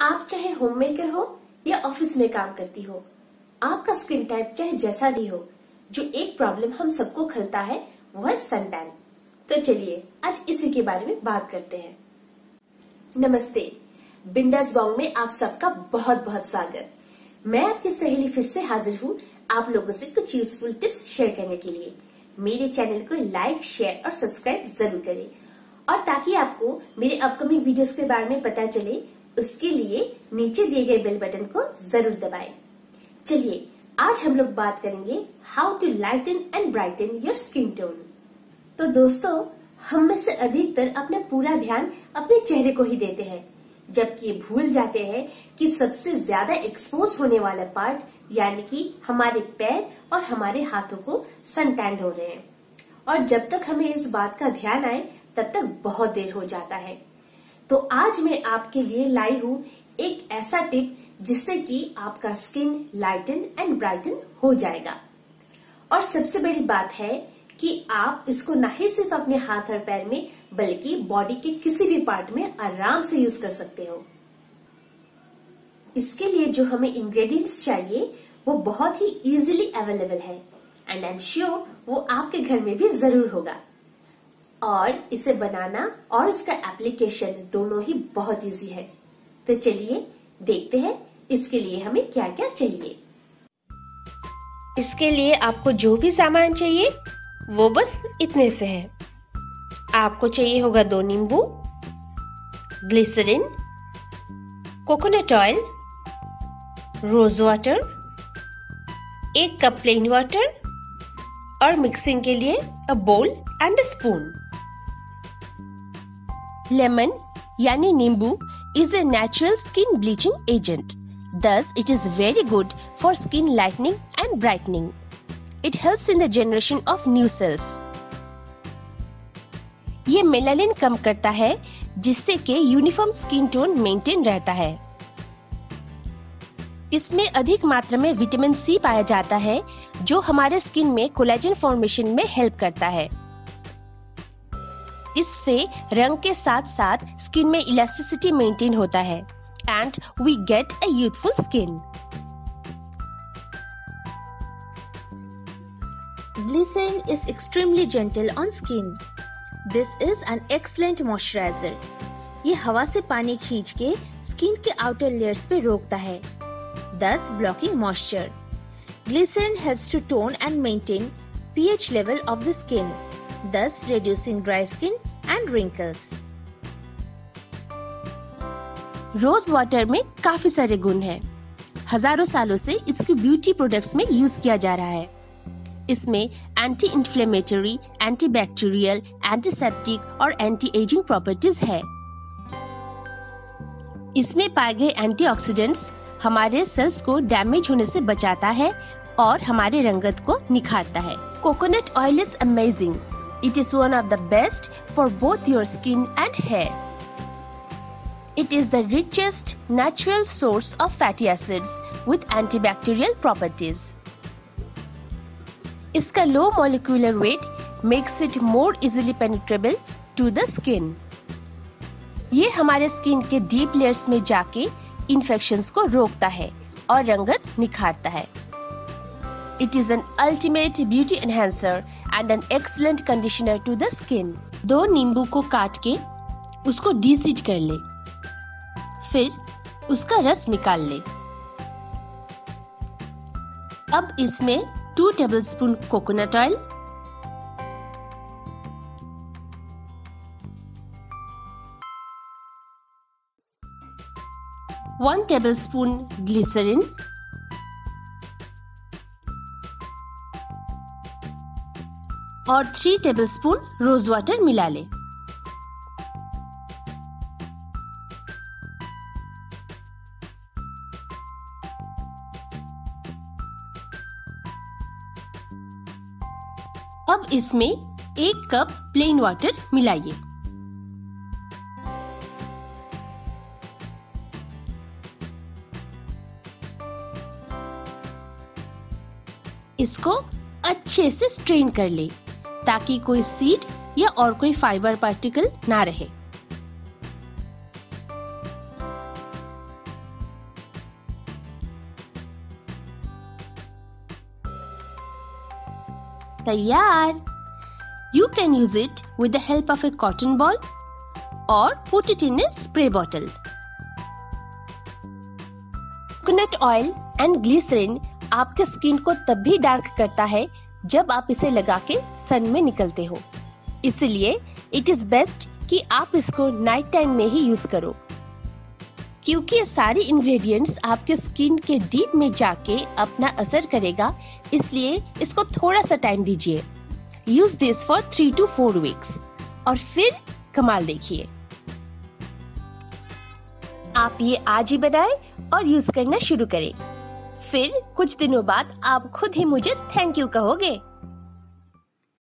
आप चाहे home maker हो या ऑफ़िस में काम करती हो, आपका स्किन टाइप चाहे जैसा भी हो, जो एक प्रॉब्लम हम सबको खलता है वो है सन टैन तो चलिए, आज इसी के बारे में बात करते हैं। नमस्ते, बिंदास बॉन्ग में आप सबका बहुत बहुत स्वागत। मैं आपकी सहेली फिर से हाजिर हूँ आप लोगों से कुछ यूजफुल टिप्स शेयर करने के लिए। मेरे चैनल को लाइक शेयर और सब्सक्राइब ज़रूर करें। और ताकि आपको मेरे अपकमिंग वीडियोस के बारे में पता चले उसके लिए नीचे दिए गए बेल बटन को ज़रूर दबाएँ। चलिए, आज हम लोग बात करेंगे how to lighten and brighten your skin tone तो दोस्तों, हम में से अधिकतर अपना पूरा ध्यान अपने चेहरे को ही देते हैं, जबकि भूल जाते हैं कि सबसे ज़्यादा एक्सपोज होने वाला पार्ट यानी कि हमारे पैर और हमारे हाथों को सन टैंड हो रहे हैं। और जब तक हमें इस बात का ध्यान आए, तब तक बहुत देर हो जाता है। तो आज मैं आपके लिए लाई हूँ एक ऐसा टिप जिससे कि आपका स्किन लाइटन एंड ब्राइटन हो जाएगा। और सबसे बड़ी बात है कि आप इसको न ही सिर्फ़ अपने हाथ और पैर में, बल्कि बॉडी के किसी भी पार्ट में आराम से यूज़ कर सकते हो। इसके लिए जो हमें इंग्रेडिएंट्स चाहिए, वो बहुत ही इजीली अवेलेबल है। एंड आई एम श्योर वो आपके घर में भी ज़रूर होगा। और इसे बनाना और इसका एप्लीकेशन दोनों ही बहुत इजी है। तो चलिए देखते हैं, इसके लिए हमें क्या क्या चाहिए। इसके लिए आपको जो भी सामान चाहिए, वो बस इतने से है। आपको चाहिए होगा दो नींबू glycerin coconut oil rose water एक कप प्लेन वाटर और मिक्सिंग के लिए a bowl and a spoon lemon यानी नींबू is a natural skin bleaching agent Thus, it is very good for skin lightening and brightening. It helps in the generation of new cells. ये melanin कम करता है जिससे कि uniform skin tone maintain रहता है इसमें अधिक मात्रा में विटामिन सी पाया जाता है जो हमारे स्किन में कोलेजन फॉर्मेशन में हेल्प करता है इससे रंग के साथ साथ स्किन में इलास्टिसिटी मेंटेन होता है and we get a youthful skin glycerin is extremely gentle on skin this is an excellent moisturiser ये हवा से पानी खींच के स्किन के आउटर लेयर्स पे रोकता है thus blocking moisture glycerin helps to tone and maintain pH level of the skin thus reducing dry skin and wrinkles. Rose water में काफ़ी सारे गुण हैं। हज़ारों सालों से इसको ब्यूटी प्रोडक्ट्स में यूज़ किया जा रहा है इसमें anti inflammatory anti bacterial antiseptic और एंटी एजिंग प्रॉपर्टीज़ है इसमें पाए गए एंटीऑक्सीडेंट्स हमारे सेल्स को डैमेज होने से बचाता है और हमारे रंगत को निखारता है coconut oil is amazing it is one of the best for both your skin and hair It is the richest natural source of fatty acids with antibacterial properties. इसका लो molecular weight makes it more easily penetrable to the skin. ये हमारे skin के deep layers में जाके infections को रोकता है और रंगत निखारता है it is an ultimate beauty enhancer and an excellent conditioner to the skin दो नींबू को काट के उसको डीसीड कर ले। फिर उसका रस निकाल ले। अब इसमें two tablespoon coconut oil one tablespoon glycerin और three tablespoon rose water मिला लें। अब इसमें एक कप प्लेन वाटर मिलाइए। इसको अच्छे से स्ट्रेन कर ले। ताकि कोई सीड या और कोई फाइबर पार्टिकल ना रहे। तैयार। You can use it with the help of a cotton ball और put it in a spray bottle coconut oil and glycerin आपके स्किन को तब भी डार्क करता है जब आप इसे लगा के सन में निकलते हो। इसलिए इट इज़ बेस्ट कि आप इसको नाइट टाइम में ही यूज़ करो। क्योंकि ये सारे इंग्रेडिएंट्स आपके स्किन के डीप में जाके अपना असर करेगा, इसलिए इसको थोड़ा सा टाइम दीजिए। Use this for three to four weeks और फिर कमाल देखिए। आप ये आज ही बनाए और यूज़ करना शुरू करें। फिर कुछ दिनों बाद आप खुद ही मुझे थैंक यू कहोगे।